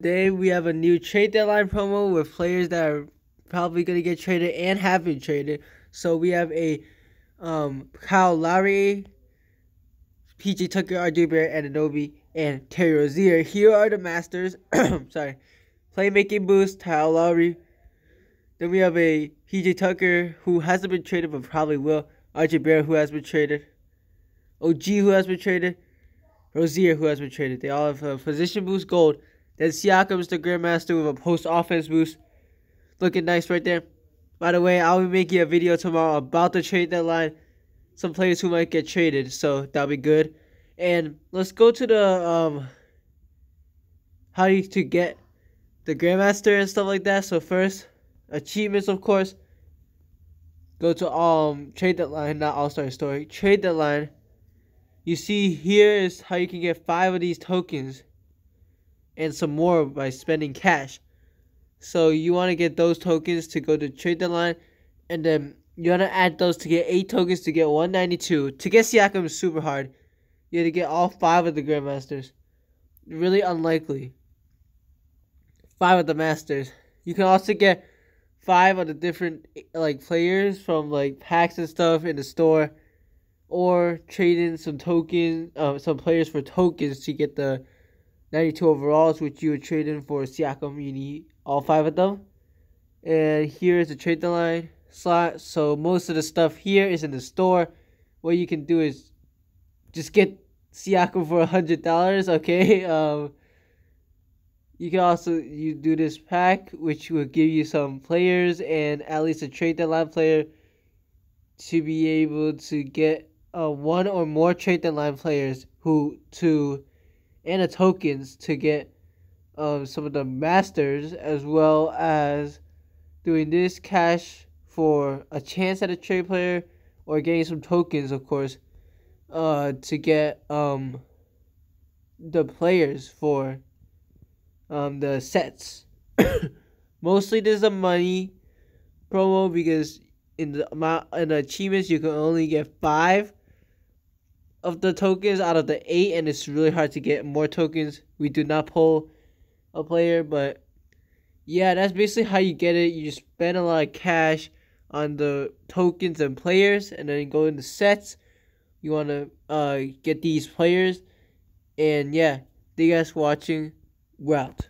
Today we have a new trade deadline promo with players that are probably going to get traded and have been traded. So we have a um, Kyle Lowry, PJ Tucker, RJ Barrett, Anunoby, and Terry Rozier. Here are the Masters. Sorry. Playmaking boost, Kyle Lowry. Then we have a PJ Tucker who hasn't been traded but probably will. RJ Barrett who has been traded. OG who has been traded. Rozier who has been traded. They all have a position boost gold. Then Siakam is the Grandmaster with a post offense boost. Looking nice right there. By the way, I'll be making a video tomorrow about the trade deadline. Some players who might get traded, so that'll be good. And let's go to the um how you to get the Grandmaster and stuff like that. So first, achievements of course. Go to um trade deadline, not all star story. Trade deadline. You see here is how you can get five of these tokens and some more by spending cash. So you want to get those tokens to go to trade deadline, and then you want to add those to get eight tokens to get 192. To get Siakam is super hard. You have to get all five of the Grandmasters. Really unlikely. Five of the Masters. You can also get five of the different like players from like packs and stuff in the store, or trade in some tokens, uh, some players for tokens to get the 92 overalls, which you would trade in for Siakam. You need all five of them. And here is the trade the line slot. So most of the stuff here is in the store. What you can do is just get Siakam for a hundred dollars. Okay. Um. You can also you do this pack, which will give you some players and at least a trade deadline player to be able to get uh, one or more trade deadline players who to and the tokens to get um, some of the masters as well as doing this cash for a chance at a trade player or getting some tokens of course uh, to get um, the players for um, the sets. Mostly there's a money promo because in the amount in the achievements you can only get five of the tokens out of the eight, and it's really hard to get more tokens. We do not pull a player, but yeah, that's basically how you get it. You spend a lot of cash on the tokens and players, and then go into sets. You want to uh, get these players, and yeah, thank you guys for watching. We're out.